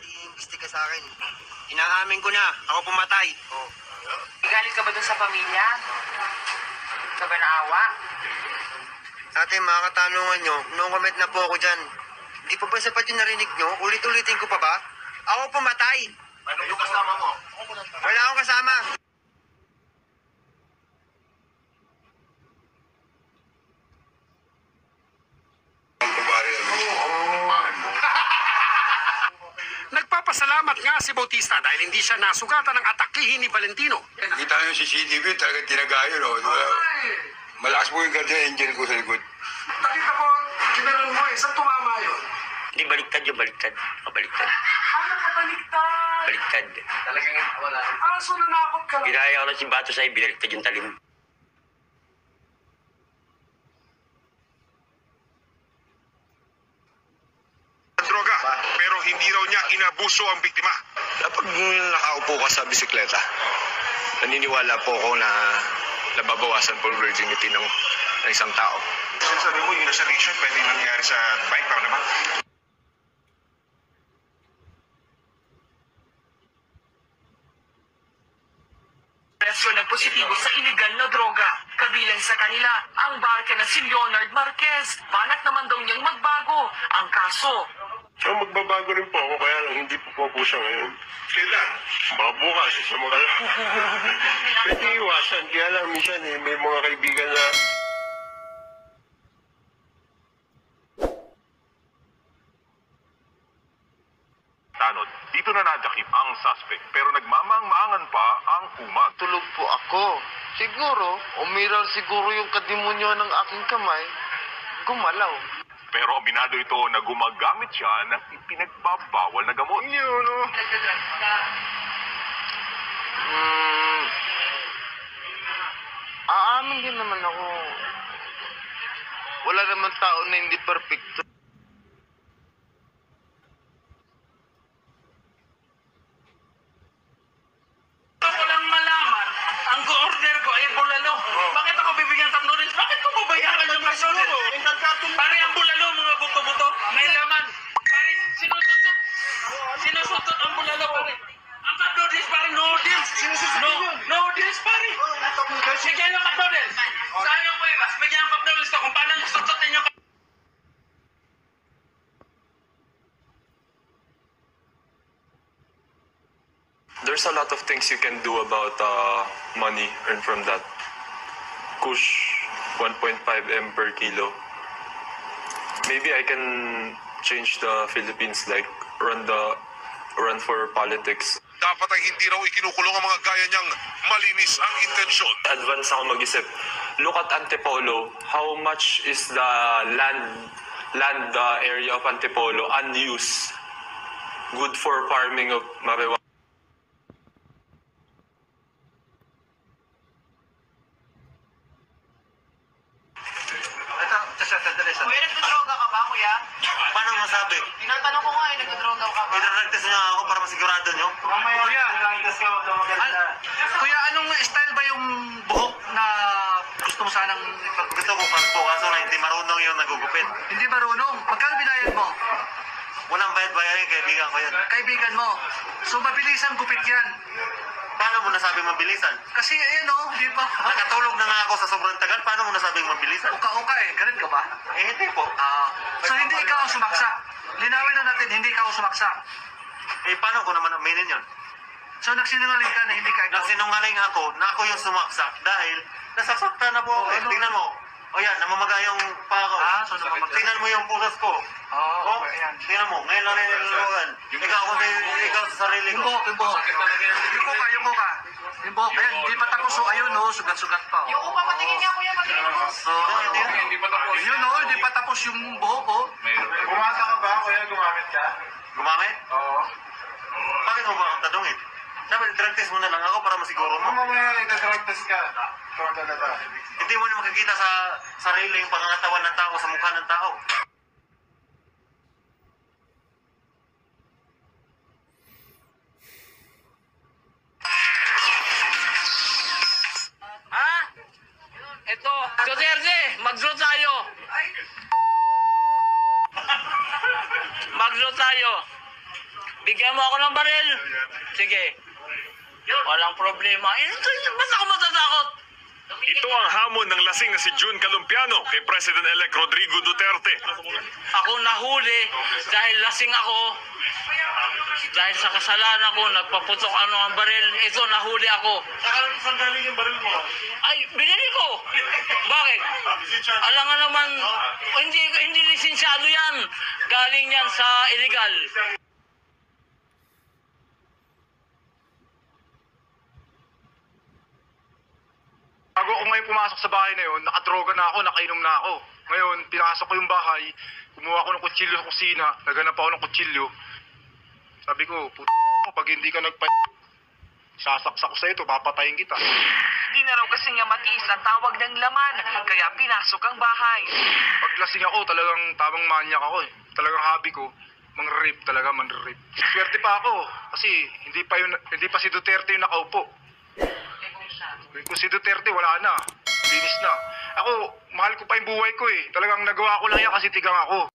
iimbestiga sa akin. Inaamin ko na, ako pumatay. Oh. Galit ka ba dun sa pamilya? Ka ba naawa? Ate, mga katanungan nyo, noong comment na po ako dyan, hindi pa ba sapat yung narinig nyo? Ulit-ulitin ko pa ba? Ako pumatay. Ano yung kasama mo? Wala akong kasama. Nagpapasalamat nga si Bautista dahil hindi siya nasugatan ng atakihin ni Valentino. Kita nyo si CCTV, talagang tinagayo, no? Malakas po yung guardian angel ko sa likod. Nakita ko, ginanon mo eh. Saan tumama yun? Hindi, baliktad yung baliktad. O, baliktad. Ah, nakabaliktad. Baliktad. Talagang wala. Ah, so nanakot ka lang. Ginaya ko na si Bato sa'yo, binaliktad yung talim. droga pero hindi raw niya inabuso ang biktima. Kapag nakaupo ka sa bisikleta, naniniwala po ako na nababawasan po ang virginity ng, ng isang tao. Sinasabi mo yung nasa nation pwede nangyari sa bike pa naman. Relasyon ng positibo sa iligal na droga. Kabilang sa kanila, ang barka na si Leonard Marquez. Banak naman daw niyang magbago. Ang kaso, So magbabago rin po ako kaya lang hindi po po po siya ngayon. Kailan? Baka bukas sa mga Pwede iwasan kaya lang minsan eh, may mga kaibigan na Tanod, dito na nadakip ang suspect pero nagmamaang-maangan pa ang umag. Tulog po ako. Siguro, umiral siguro yung kadimonyo ng aking kamay. Gumalaw. Pero aminado ito na gumagamit siya ng ipinagbabawal na gamot. yun, no? Hmm, aamin din naman ako. Wala naman tao na hindi perfecto. There's a lot of things you can do about uh, money earned from that. Kush, 1.5 M per kilo. Maybe I can change the Philippines, like run the run for politics. Dapat ay hindi raw ikinukulong ang mga gaya niyang malinis ang intensyon. Advance ako mag-isip. Look at Antipolo. How much is the land land uh, area of Antipolo unused? Good for farming of marijuana. Ito, sandali, Kuya, nagdodroga ka ba, kuya? Paano masabi? Tinatanong ko nga, eh, Idaragtas niyo ako para masigurado niyo. Kuya, Kuya, anong style ba yung buhok na gusto mo sanang Gusto ko kalpo, kaso na hindi marunong yung nagugupit. Hindi marunong? Magkano binayad mo? Walang bayad-bayad yung kaibigan ko yan. Kaibigan mo? So mabilis ang gupit yan? Paano mo nasabi mabilisan? Kasi ayan o, di ba? Nakatulog na nga ako sa sobrang tagal, paano mo nasabing mabilisan? Uka-uka eh, ganun ka ba? Eh, hindi po. Ah, so hindi ikaw ang sumaksak? Linawin na natin, hindi ang sumaksak. Eh, paano ko naman aminin yun? So nagsinungaling ka na hindi ka ikaw? Nagsinungaling ako na ako yung sumaksak dahil nasasaktan na po ako. eh. Tingnan mo. O yan, namamaga yung pa ako. Ah, so namamaga. Tingnan mo yung putas ko. Oo, oh, ayan. Tingnan mo, ngayon lang nilulugan. Ikaw ko ikaw sa sarili ko. Yung buhok, yung buhok. Yung buhok, yung buhok. Yung buhok, ayan, hindi pa tapos. So, ayun, oh, sugat-sugat pa. Yung upa, patingin niya, kuya, patingin mo. So, hindi pa tapos. Yun, oh, hindi pa tapos yung buhok, oh. Bumata ka ba? Kaya gumamit ka? Gumamit? Oo. Bakit mo ba ang tanongin? Dapat drug test mo na lang ako para masiguro mo. mamaya nagka-drug test ka? Hindi mo na makikita sa sarili yung pangangatawan ng tao sa mukha ng tao. Ito, Duterte, mag-draw tayo. Mag-draw tayo. Bigyan mo ako ng baril. Sige. Walang problema. Eh, ba't ako matatakot? Ito ang hamon ng lasing na si June Calumpiano kay President-elect Rodrigo Duterte. Ako nahuli dahil lasing ako. Dahil sa kasalanan ko, nagpaputok ano ang baril. Ito, nahuli ako. Saan galing yung baril mo? Ay, binili ko. Bakit? Alam nga naman, hindi, hindi lisensyado yan. Galing yan sa illegal. Bago ako ngayon pumasok sa bahay na yun, nakadroga na ako, nakainom na ako. Ngayon, pinasok ko yung bahay, kumuha ko ng kutsilyo sa kusina, naganap ako ng kutsilyo. Sabi ko, puto pag hindi ka nagpa... Sasaksak ko sa ito, papatayin kita. Di na raw kasi niya matiis ang tawag ng laman, kaya pinasok ang bahay. Pag lasing ako, talagang tamang manyak ako eh. Talagang hobby ko, mang-rape talaga, man-rape. Swerte pa ako, kasi hindi pa, yun, hindi pa si Duterte yung nakaupo. Kung si Duterte, wala na. Linis na. Ako, mahal ko pa yung buhay ko eh. Talagang nagawa ko lang yan kasi tigang ako.